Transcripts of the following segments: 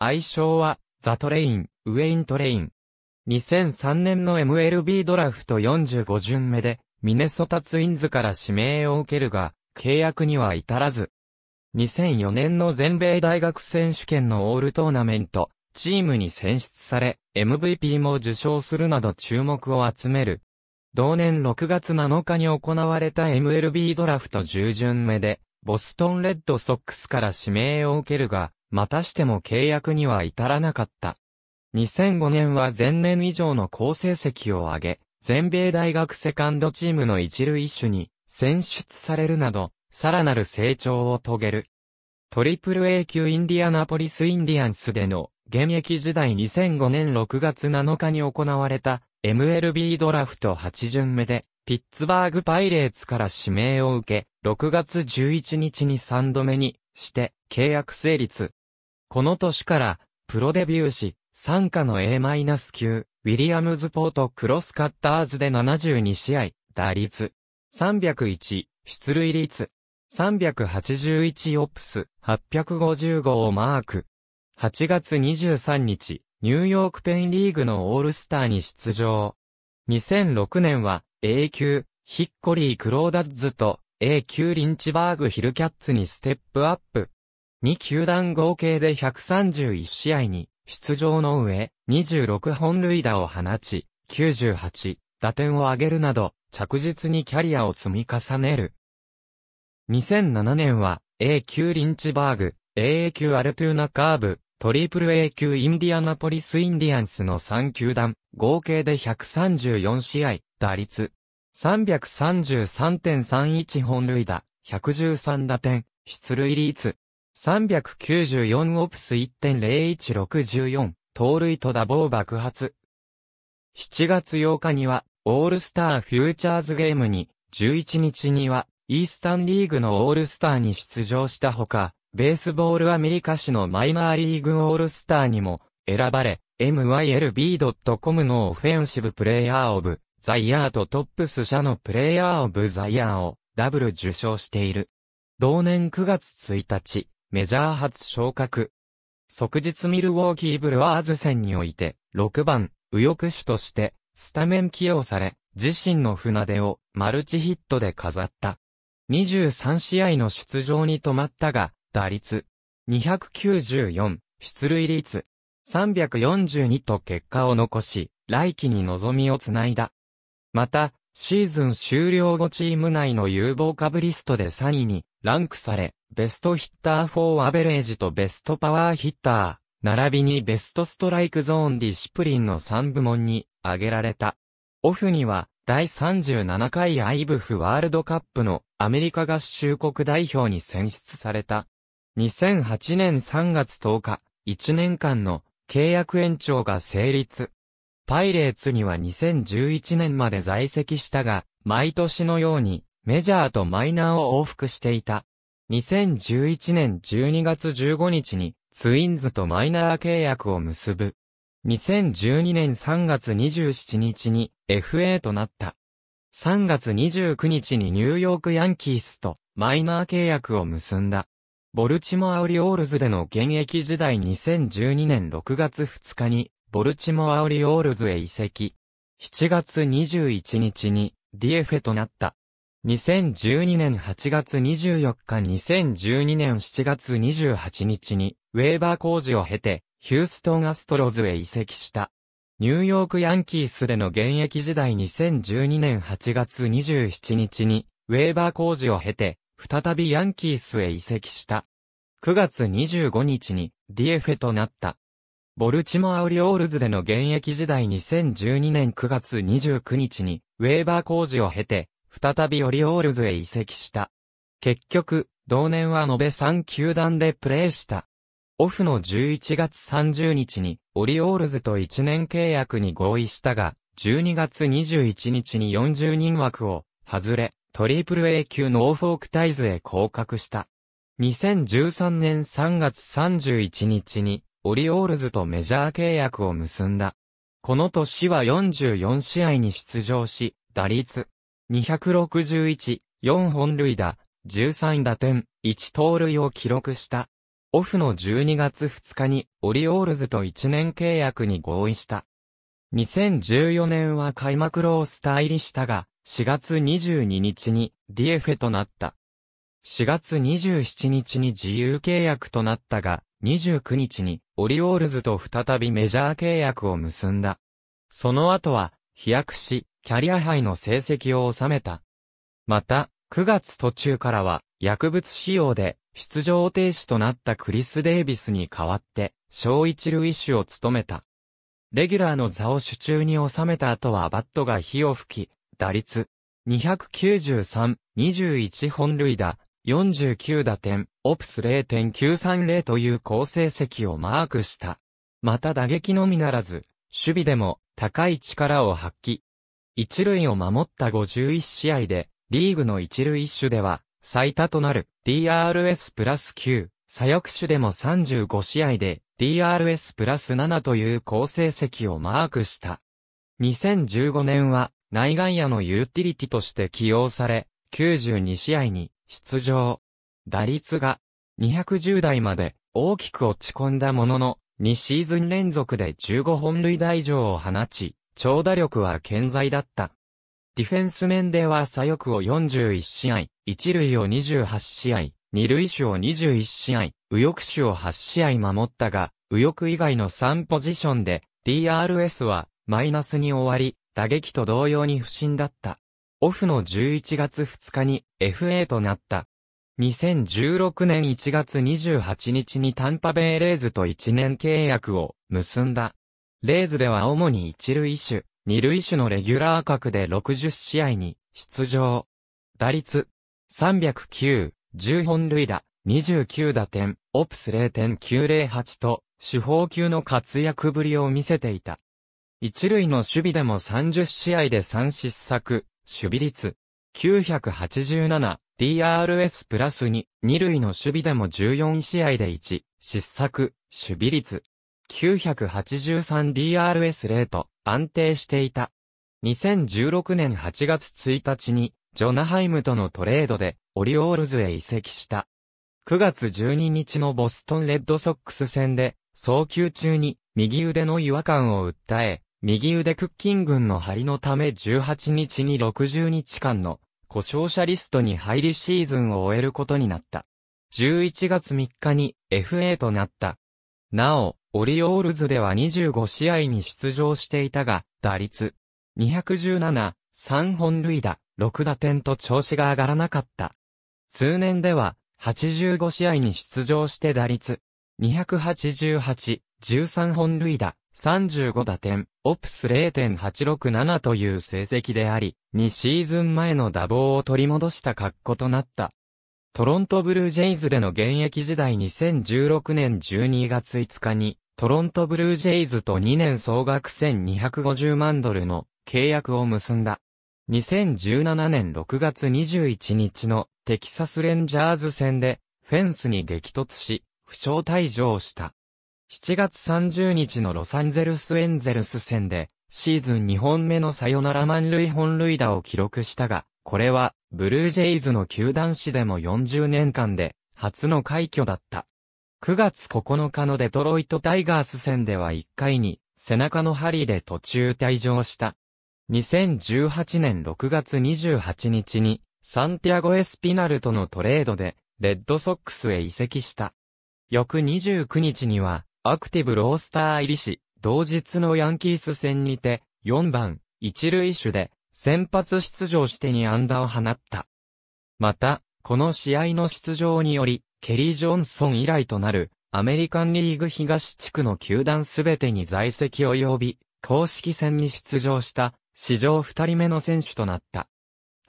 愛称は、 The Train、 Wayne Train。2003年の MLB ドラフト45巡目で、ミネソタツインズから指名を受けるが、契約には至らず。2004年の全米大学選手権のオールトーナメント、チームに選出され、MVP も受賞するなど注目を集める。同年6月7日に行われた MLB ドラフト10巡目で、ボストンレッドソックスから指名を受けるが、またしても契約には至らなかった。2005年は前年以上の好成績を上げ、全米大学セカンドチームの一塁手に選出されるなど、さらなる成長を遂げる。トリプル A 級インディアナポリスインディアンスでの現役時代2005年6月7日に行われた MLB ドラフト8巡目でピッツバーグパイレーツから指名を受け、6月11日に3度目にして契約成立。この年からプロデビューし、参加の A- 級、ウィリアムズポートクロスカッターズで72試合、打率301、出塁率381オプス855をマーク。8月23日、ニューヨークペインリーグのオールスターに出場。2006年は A 級、ヒッコリー・クローダッズと A 級リンチバーグ・ヒルキャッツにステップアップ。2球団合計で131試合に出場の上、26本塁打を放ち、98打点を挙げるなど、着実にキャリアを積み重ねる。2007年は A 級リンチバーグ、AA 級アルトゥーナカーブ、トリプル A 級インディアナポリスインディアンスの3球団、合計で134試合、打率。333.31本塁打、113打点、出塁率。394 OPS 1.01614、盗塁と打棒爆発。7月8日には、オールスターフューチャーズゲームに、11日には、イースタンリーグのオールスターに出場したほか、ベースボールアメリカ誌のマイナーリーグオールスターにも選ばれ、 MiLB.com のオフェンシブプレイヤーオブザイヤーとトップス社のプレイヤーオブザイヤーをダブル受賞している。同年9月1日、メジャー初昇格。即日ミルウォーキーブルワーズ戦において、6番、右翼手として、スタメン起用され、自身の船出をマルチヒットで飾った。23試合の出場に止まったが、打率294、出塁率342と結果を残し、来季に望みをつないだ。また、シーズン終了後チーム内の有望株リストで3位にランクされ、ベストヒッターフォーアベレージとベストパワーヒッター、並びにベストストライクゾーンディシプリンの3部門に挙げられた。オフには、第37回アイブフワールドカップのアメリカ合衆国代表に選出された。2008年3月10日、1年間の契約延長が成立。パイレーツには2011年まで在籍したが、毎年のようにメジャーとマイナーを往復していた。2011年12月15日にツインズとマイナー契約を結ぶ。2012年3月27日に FA となった。3月29日にニューヨークヤンキースとマイナー契約を結んだ。ボルチモアオリオールズでの現役時代2012年6月2日にボルチモアオリオールズへ移籍。7月21日に DFA となった。2012年8月24日2012年7月28日にウェーバー工事を経てヒューストンアストロズへ移籍した。ニューヨークヤンキースでの現役時代2012年8月27日に、ウェーバー工事を経て、再びヤンキースへ移籍した。9月25日に、 DFA となった。ボルチモアオリオールズでの現役時代2012年9月29日に、ウェーバー公示を経て、再びオリオールズへ移籍した。結局、同年は延べ3球団でプレーした。オフの11月30日に、オリオールズと1年契約に合意したが、12月21日に40人枠を外れ、トリプル A 級ノーフォークタイズへ降格した。2013年3月31日に、オリオールズとメジャー契約を結んだ。この年は44試合に出場し、打率261、4本塁打、13打点、1盗塁を記録した。オフの12月2日にオリオールズと1年契約に合意した。2014年は開幕ロースター入りしたが、4月22日に DF となった。4月27日に自由契約となったが、29日にオリオールズと再びメジャー契約を結んだ。その後は飛躍し、キャリアハイの成績を収めた。また、9月途中からは薬物使用で出場停止となったクリス・デイビスに代わって、小一塁手を務めた。レギュラーの座を手中に収めた後はバットが火を吹き、打率293、21本塁打、49打点、オプス0.930という好成績をマークした。また打撃のみならず、守備でも高い力を発揮。一塁を守った51試合で、リーグの一塁手では、最多となる DRS プラス9、左翼手でも35試合で DRS プラス7という好成績をマークした。2015年は内外野のユーティリティとして起用され、92試合に出場。打率が210台まで大きく落ち込んだものの、2シーズン連続で15本塁打以上を放ち、長打力は健在だった。ディフェンス面では左翼を41試合、一塁を28試合、二塁手を21試合、右翼手を8試合守ったが、右翼以外の3ポジションで、DRS はマイナスに終わり、打撃と同様に不振だった。オフの11月2日に FA となった。2016年1月28日にタンパベイレーズと1年契約を結んだ。レーズでは主に一塁手、二塁手のレギュラー格で60試合に出場。打率309、10本塁打、29打点、オプス0.908と、主砲級の活躍ぶりを見せていた。一塁の守備でも30試合で3失策、守備率。987、DRS プラス2、二塁の守備でも14試合で1、失策、守備率。983DRS レート、安定していた。2016年8月1日に、ジョナハイムとのトレードで、オリオールズへ移籍した。9月12日のボストンレッドソックス戦で、早球中に右腕の違和感を訴え、右腕クッキン軍の張りのため18日に60日間の故障者リストに入りシーズンを終えることになった。11月3日に FA となった。なお、オリオールズでは25試合に出場していたが、打率217、3本塁打、6打点と調子が上がらなかった。通年では85試合に出場して打率288、13本塁打、35打点、オプス0.867という成績であり、2シーズン前の打棒を取り戻した格好となった。トロントブルージェイズでの現役時代2016年12月5日に、トロントブルージェイズと2年総額1250万ドルの契約を結んだ。2017年6月21日のテキサスレンジャーズ戦でフェンスに激突し、負傷退場した。7月30日のロサンゼルスエンゼルス戦でシーズン2本目のサヨナラ満塁本塁打を記録したが、これは、ブルージェイズの球団史でも40年間で、初の快挙だった。9月9日のデトロイトタイガース戦では1回に、背中の針で途中退場した。2018年6月28日に、サンティアゴ・エスピナルとのトレードで、レッドソックスへ移籍した。翌29日には、アクティブロースター入りし、同日のヤンキース戦にて、4番、一塁手で、先発出場して2安打を放った。また、この試合の出場により、ケリー・ジョンソン以来となる、アメリカンリーグ東地区の球団すべてに在籍及び、公式戦に出場した、史上2人目の選手となった。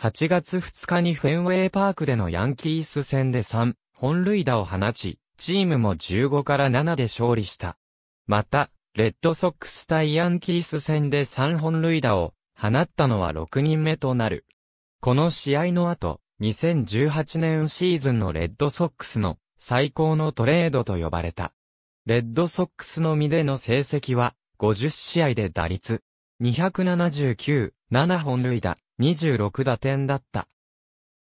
8月2日にフェンウェイパークでのヤンキース戦で3本塁打を放ち、チームも15から7で勝利した。また、レッドソックス対ヤンキース戦で3本塁打を放ったのは6人目となる。この試合の後、2018年シーズンのレッドソックスの最高のトレードと呼ばれた。レッドソックスのみでの成績は50試合で打率279、7本塁打、26打点だった。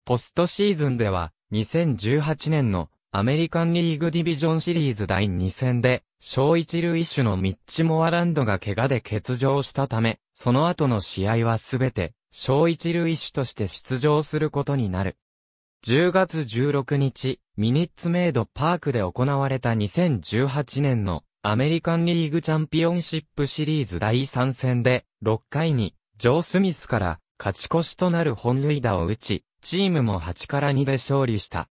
ポストシーズンでは2018年のアメリカンリーグディビジョンシリーズ第2戦で、小一塁手のミッチ・モアランドが怪我で欠場したため、その後の試合はすべて、小一塁手として出場することになる。10月16日、ミニッツメイドパークで行われた2018年のアメリカンリーグチャンピオンシップシリーズ第3戦で、6回に、ジョー・スミスから勝ち越しとなる本塁打を打ち、チームも8から2で勝利した。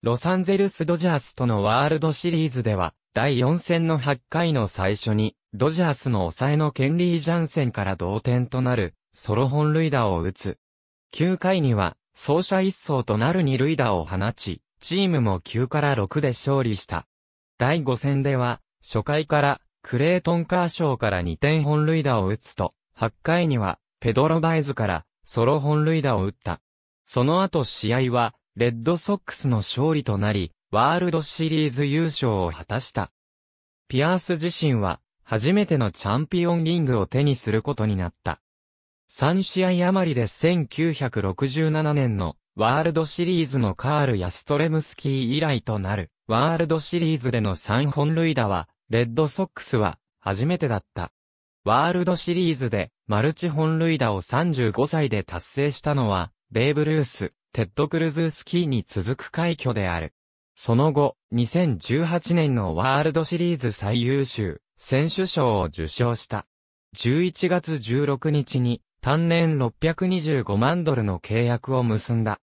ロサンゼルスドジャースとのワールドシリーズでは、第4戦の8回の最初に、ドジャースの抑えのケンリー・ジャンセンから同点となる、ソロ本塁打を打つ。9回には、走者一掃となる二塁打を放ち、チームも9から6で勝利した。第5戦では、初回から、クレートン・カーショーから2点本塁打を打つと、8回には、ペドロ・バイズから、ソロ本塁打を打った。その後試合は、レッドソックスの勝利となり、ワールドシリーズ優勝を果たした。ピアース自身は、初めてのチャンピオンリングを手にすることになった。3試合余りで1967年のワールドシリーズのカール・ヤストレムスキー以来となるワールドシリーズでの3本塁打は、レッドソックスは初めてだった。ワールドシリーズでマルチ本塁打を35歳で達成したのは、ベーブ・ルース、テッド・クルズスキーに続く快挙である。その後、2018年のワールドシリーズ最優秀選手賞を受賞した。11月16日に単年625万ドルの契約を結んだ。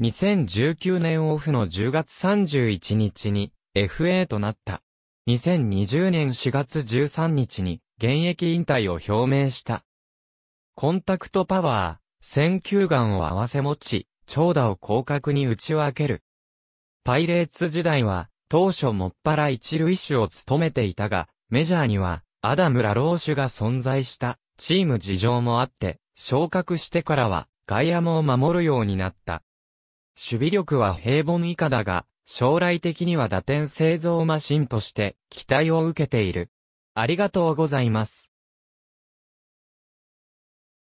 2019年オフの10月31日に FA となった。2020年4月13日に現役引退を表明した。コンタクトパワー、選球眼を合わせ持ち、長打を広角に打ち分ける。パイレーツ時代は、当初もっぱら一塁手を務めていたが、メジャーには、アダム・ラローシュが存在した、チーム事情もあって、昇格してからは、外野も守るようになった。守備力は平凡以下だが、将来的には打点製造マシンとして、期待を受けている。ありがとうございます。